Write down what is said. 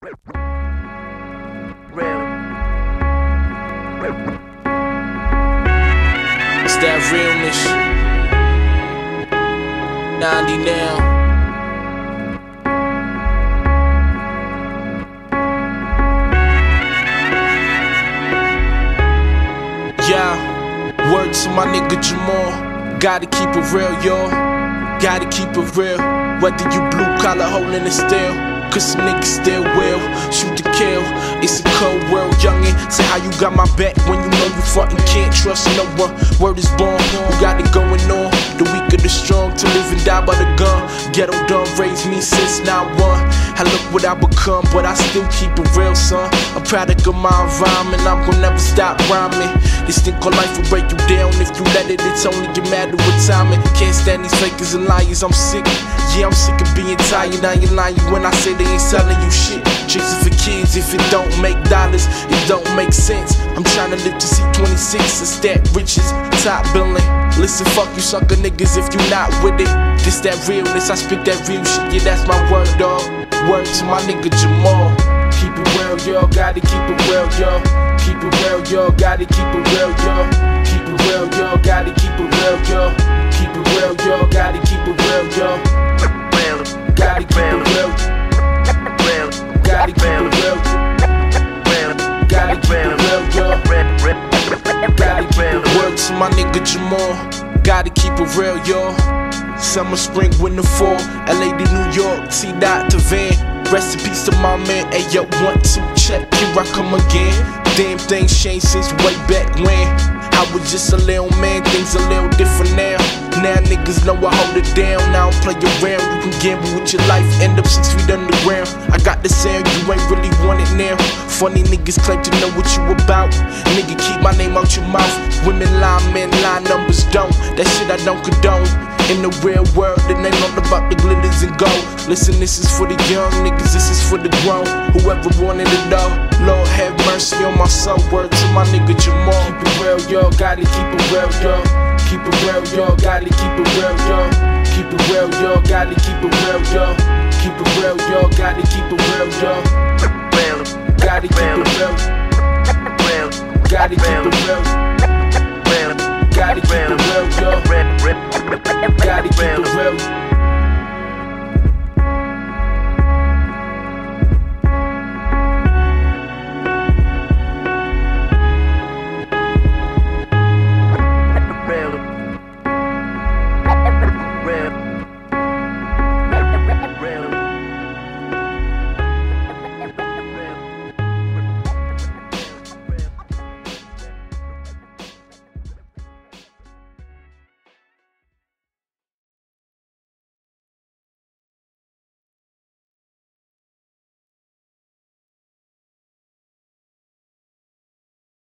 Real. It's that realness. 90 now. Yeah, word to my nigga Jamal. Gotta keep it real, yo. Gotta keep it real. Whether you blue collar holding it still. Cause some niggas still will shoot to kill. It's a cold world, youngin'. Say how you got my back when you know you fucking can't trust no one. Word is born, you got it going on. The weak of the strong to live and die by the gun. Ghetto done raised me since not one. I look what I become, but I still keep it real, son. A product of my environment, I'm gonna never stop rhyming. Thing called life will break you down if you let it. It's only a matter of timing. Can't stand these fakers and liars, I'm sick. Yeah, I'm sick of being tired. I ain't lying when I say they ain't selling you shit. Chasing for kids if it don't make dollars, it don't make sense. I'm trying to live to see 26 and stack riches, top billing. Listen, fuck you sucker niggas if you not with it. This that realness, I speak that real shit. Yeah, that's my word, dog. Word to my nigga Jamal. Real, yo. Gotta keep it real, yo. Keep it real, yo. Gotta keep it real, yo. Keep it real, yo. Gotta keep it real, yo. Keep it real, yo. Gotta keep it real, yo. Real, Gotta keep it real. real, Gotta keep it real. real, Gotta keep it real, yo. real, real, Gotta keep real, it word to my nigga Jamal. Gotta keep it real, yo. Summer, spring, winter, fall. LA to New York, T dot to Van. Rest in peace to my man. Hey, yo, one, two, check. Here I come again. Damn things changed since way back when. I was just a little man, things a little different now. Now niggas know I hold it down. Now I don't play around. You can gamble with your life, end up six feet underground. I got the sound, you ain't really want it now. Funny niggas claim to know what you about name out your mouth. Women lie, men lie, numbers don't. That shit I don't condone. In the real world, it ain't all about the glitters and gold. Listen, this is for the young niggas, this is for the grown. Whoever wanted it though? Lord have mercy on my soul. Word to my nigga Jamal. Keep it real, y'all gotta keep it real, y'all. Keep it real, y'all gotta keep it real, y'all. Keep it real, y'all gotta keep it real, y'all. Keep it real, y'all gotta keep it real, y'all. Gotta keep it real. Gotta keep the real.